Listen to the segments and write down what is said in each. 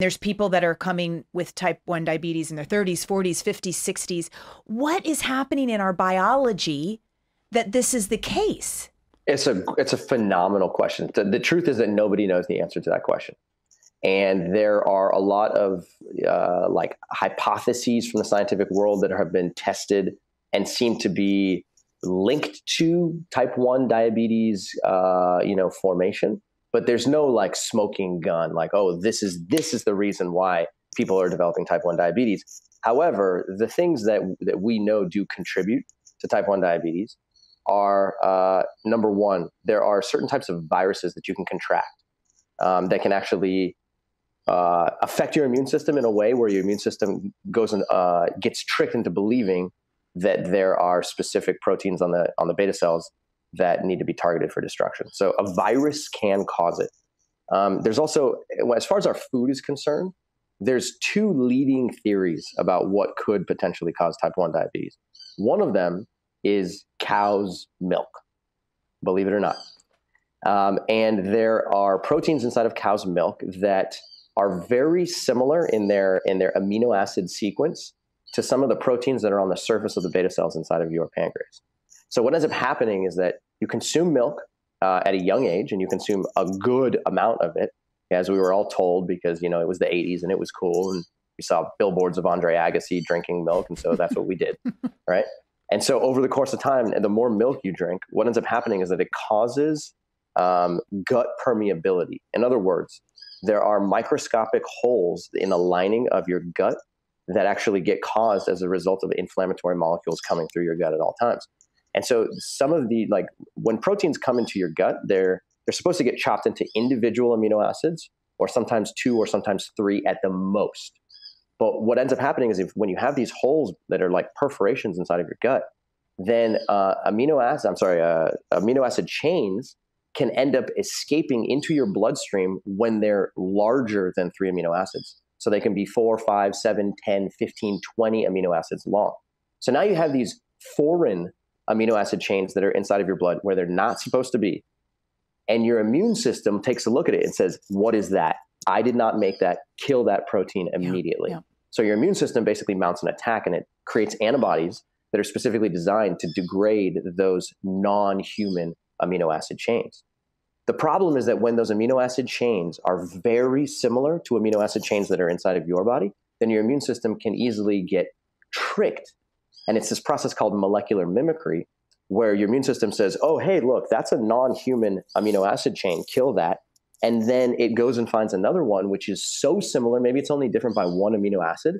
There's people that are coming with type 1 diabetes in their 30s, 40s, 50s, 60s. What is happening in our biology that this is the case? It's a it's a phenomenal question. The, the truth is that nobody knows the answer to that question, and there are a lot of uh, like hypotheses from the scientific world that have been tested and seem to be linked to type one diabetes, uh, you know, formation. But there's no like smoking gun, like oh, this is this is the reason why people are developing type one diabetes. However, the things that that we know do contribute to type one diabetes are uh, number one, there are certain types of viruses that you can contract um, that can actually uh, affect your immune system in a way where your immune system goes and uh, gets tricked into believing that there are specific proteins on the on the beta cells that need to be targeted for destruction. So a virus can cause it. Um, there's also, as far as our food is concerned, there's two leading theories about what could potentially cause type 1 diabetes. One of them is cow's milk, believe it or not. Um, and there are proteins inside of cow's milk that are very similar in their in their amino acid sequence to some of the proteins that are on the surface of the beta cells inside of your pancreas. So what ends up happening is that you consume milk uh, at a young age, and you consume a good amount of it, as we were all told, because you know it was the '80s and it was cool, and we saw billboards of Andre Agassi drinking milk, and so that's what we did, right? And so over the course of time, the more milk you drink, what ends up happening is that it causes um, gut permeability. In other words, there are microscopic holes in the lining of your gut that actually get caused as a result of inflammatory molecules coming through your gut at all times. And so some of the like when proteins come into your gut, they're they're supposed to get chopped into individual amino acids or sometimes two or sometimes three at the most. But what ends up happening is if when you have these holes that are like perforations inside of your gut, then uh, amino acid, I'm sorry, uh, amino acid chains can end up escaping into your bloodstream when they're larger than three amino acids. So they can be four, five, seven, 10, 15, 20 amino acids long. So now you have these foreign amino acid chains that are inside of your blood where they're not supposed to be. And your immune system takes a look at it and says, What is that? I did not make that, kill that protein immediately. Yeah, yeah. So your immune system basically mounts an attack and it creates antibodies that are specifically designed to degrade those non human amino acid chains. The problem is that when those amino acid chains are very similar to amino acid chains that are inside of your body, then your immune system can easily get tricked. And it's this process called molecular mimicry, where your immune system says, oh, hey, look, that's a non human amino acid chain, kill that. And then it goes and finds another one, which is so similar, maybe it's only different by one amino acid,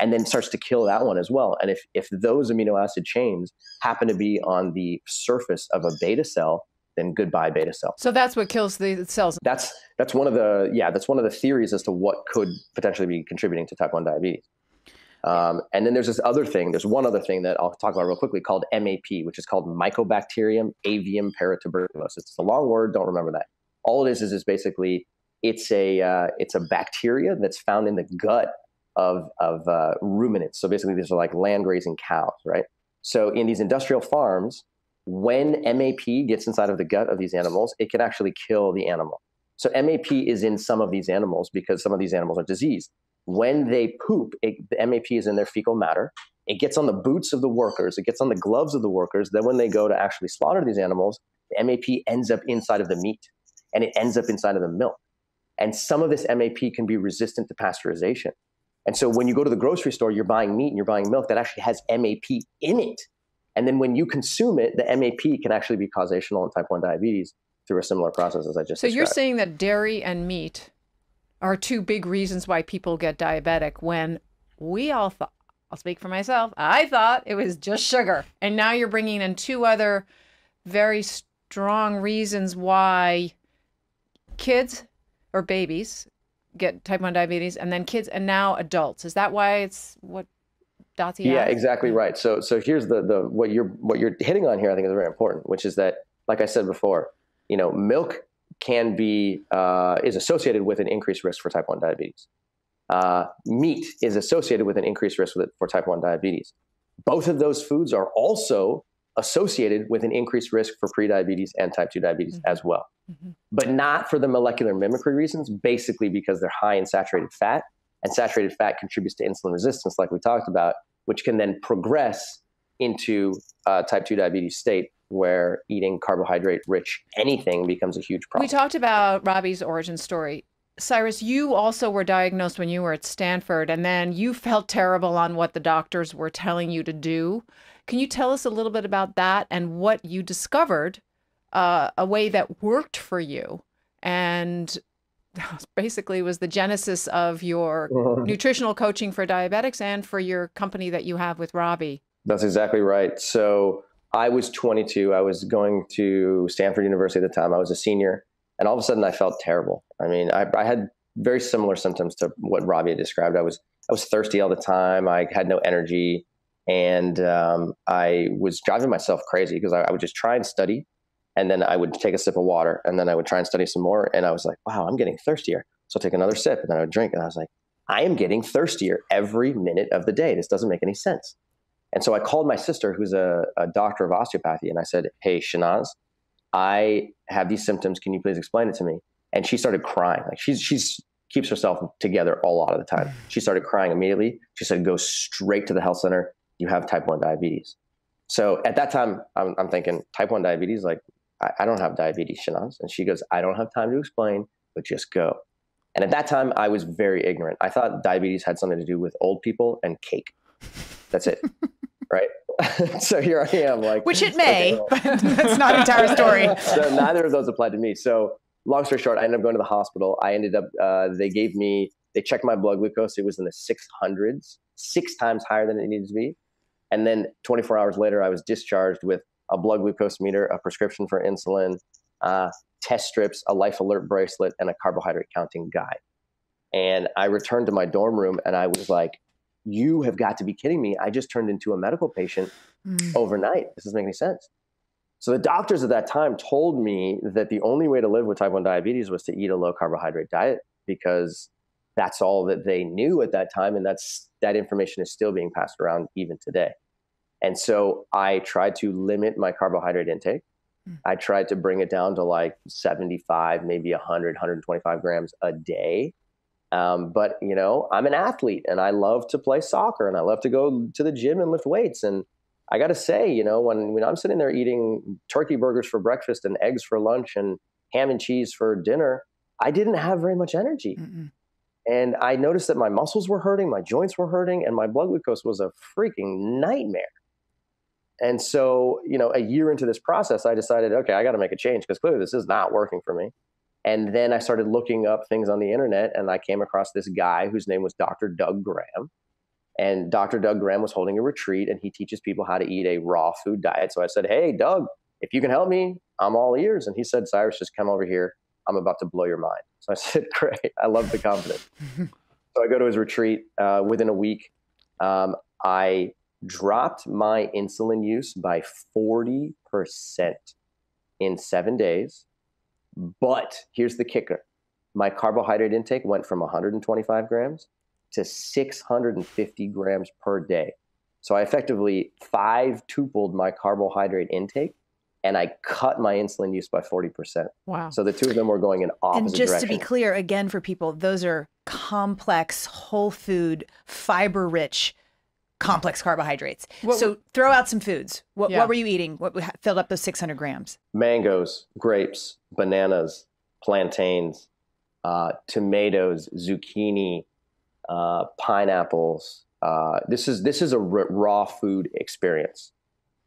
and then starts to kill that one as well. And if, if those amino acid chains happen to be on the surface of a beta cell, then goodbye beta cell. So that's what kills the cells. That's that's one of the yeah that's one of the theories as to what could potentially be contributing to type one diabetes. Um, and then there's this other thing. There's one other thing that I'll talk about real quickly called MAP, which is called Mycobacterium avium paratuberculosis. It's a long word. Don't remember that. All it is is, is basically it's a uh, it's a bacteria that's found in the gut of of uh, ruminants. So basically, these are like land grazing cows, right? So in these industrial farms, when MAP gets inside of the gut of these animals, it can actually kill the animal. So MAP is in some of these animals because some of these animals are diseased. When they poop, it, the MAP is in their fecal matter. It gets on the boots of the workers, it gets on the gloves of the workers. Then when they go to actually slaughter these animals, the MAP ends up inside of the meat and it ends up inside of the milk. And some of this MAP can be resistant to pasteurization. And so when you go to the grocery store, you're buying meat and you're buying milk that actually has MAP in it. And then when you consume it, the MAP can actually be causational in type 1 diabetes through a similar process as I just said. So described. you're saying that dairy and meat are two big reasons why people get diabetic when we all thought, I'll speak for myself, I thought it was just sugar. And now you're bringing in two other very strong reasons why kids or babies get type 1 diabetes and then kids and now adults. Is that why it's what Dotty? yeah, exactly right. So so here's the the what you're what you're hitting on here. I think is very important, which is that, like I said before, you know, milk can be uh, is associated with an increased risk for type one diabetes. Uh, meat is associated with an increased risk for type one diabetes. Both of those foods are also associated with an increased risk for prediabetes and type 2 diabetes mm-hmm. as well. Mm-hmm. But not for the molecular mimicry reasons, basically because they're high in saturated fat. And saturated fat contributes to insulin resistance, like we talked about, which can then progress into uh, type 2 diabetes state where eating carbohydrate rich anything becomes a huge problem. We talked about Robby's origin story. Cyrus, you also were diagnosed when you were at Stanford, and then you felt terrible on what the doctors were telling you to do. Can you tell us a little bit about that and what you discovered, uh, a way that worked for you, and basically was the genesis of your nutritional coaching for diabetics and for your company that you have with Robby? That's exactly right. So I was 22. I was going to Stanford University at the time. I was a senior and all of a sudden I felt terrible. I mean, I, I had very similar symptoms to what Robby had described. I was I was thirsty all the time. I had no energy, and um, I was driving myself crazy because I, I, would just try and study, and then I would take a sip of water, and then I would try and study some more, and I was like, wow, I'm getting thirstier. So I'll take another sip, and then I would drink, and I was like, I am getting thirstier every minute of the day. This doesn't make any sense. And so I called my sister, who's a, a doctor of osteopathy, and I said, Hey, Shanaz, I have these symptoms. Can you please explain it to me? And she started crying. Like she's she's keeps herself together a lot of the time. Mm. She started crying immediately. She said, "Go straight to the health center. You have type one diabetes." So at that time, I'm, I'm thinking type one diabetes. Like I, I don't have diabetes, Shanaz. And she goes, "I don't have time to explain, but just go." And at that time, I was very ignorant. I thought diabetes had something to do with old people and cake. That's it. right? so here I am, like which it may, okay, well. but that's not entire story. so neither of those applied to me. So long story short, I ended up going to the hospital. I ended up uh, they gave me they checked my blood glucose. It was in the six hundreds, six times higher than it needed to be. And then 24 hours later, I was discharged with a blood glucose meter, a prescription for insulin, uh, test strips, a life alert bracelet, and a carbohydrate counting guide. And I returned to my dorm room and I was like, you have got to be kidding me. I just turned into a medical patient mm. overnight. This doesn't make any sense. So the doctors at that time told me that the only way to live with type 1 diabetes was to eat a low carbohydrate diet because that's all that they knew at that time and that's that information is still being passed around even today. And so I tried to limit my carbohydrate intake. Mm. I tried to bring it down to like 75, maybe 100, 125 grams a day um, but you know, I'm an athlete and I love to play soccer and I love to go to the gym and lift weights. And I got to say, you know, when when I'm sitting there eating turkey burgers for breakfast and eggs for lunch and ham and cheese for dinner, I didn't have very much energy. Mm-mm. And I noticed that my muscles were hurting, my joints were hurting, and my blood glucose was a freaking nightmare. And so, you know, a year into this process, I decided, okay, I got to make a change because clearly this is not working for me. And then I started looking up things on the internet and I came across this guy whose name was Dr. Doug Graham. And Dr. Doug Graham was holding a retreat and he teaches people how to eat a raw food diet. So I said, Hey, Doug, if you can help me, I'm all ears. And he said, Cyrus, just come over here. I'm about to blow your mind. So I said, Great. I love the confidence. so I go to his retreat. Uh, within a week, um, I dropped my insulin use by 40% in seven days. But here's the kicker my carbohydrate intake went from 125 grams to 650 grams per day. So I effectively five tupled my carbohydrate intake and I cut my insulin use by 40%. Wow. So the two of them were going in opposite And just directions. to be clear again for people, those are complex, whole food, fiber rich complex carbohydrates. What, so throw out some foods. What, yeah. what were you eating? What filled up those 600 grams? Mangoes, grapes, bananas, plantains, uh, tomatoes, zucchini, uh, pineapples. Uh, this is this is a r- raw food experience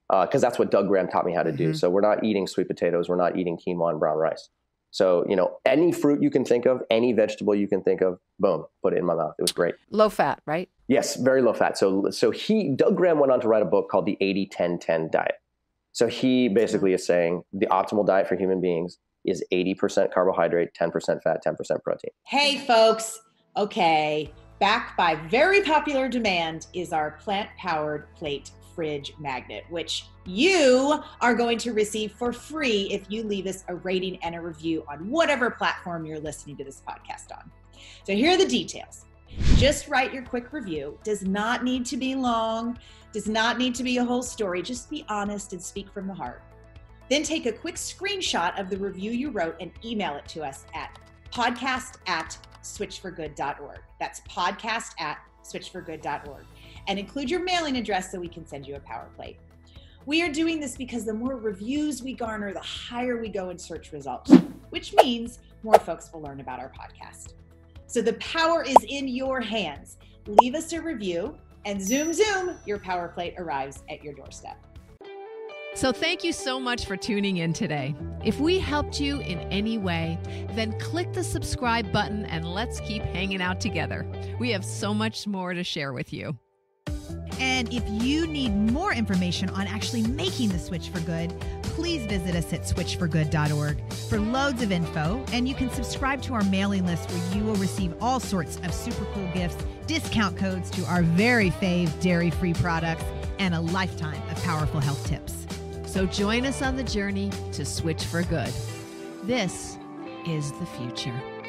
because uh, that's what Doug Graham taught me how to do. Mm-hmm. So we're not eating sweet potatoes, we're not eating quinoa and brown rice. So, you know, any fruit you can think of, any vegetable you can think of, boom, put it in my mouth. It was great. Low fat, right? Yes, very low fat. So, so he, Doug Graham went on to write a book called the 80 10 10 diet. So he basically is saying the optimal diet for human beings is 80% carbohydrate, 10% fat, 10% protein. Hey, folks. Okay. Back by very popular demand is our plant powered plate fridge magnet, which you are going to receive for free if you leave us a rating and a review on whatever platform you're listening to this podcast on. So here are the details. just write your quick review. Does not need to be long, does not need to be a whole story. Just be honest and speak from the heart. Then take a quick screenshot of the review you wrote and email it to us at podcast at switchforgood.org. That's podcast at switchforgood.org. And include your mailing address so we can send you a power plate. We are doing this because the more reviews we garner, the higher we go in search results, which means more folks will learn about our podcast. So the power is in your hands. Leave us a review, and zoom, zoom, your power plate arrives at your doorstep. So, thank you so much for tuning in today. If we helped you in any way, then click the subscribe button and let's keep hanging out together. We have so much more to share with you. And if you need more information on actually making the switch for good, please visit us at switchforgood.org for loads of info. And you can subscribe to our mailing list where you will receive all sorts of super cool gifts, discount codes to our very fave dairy free products, and a lifetime of powerful health tips. So join us on the journey to switch for good. This is the future.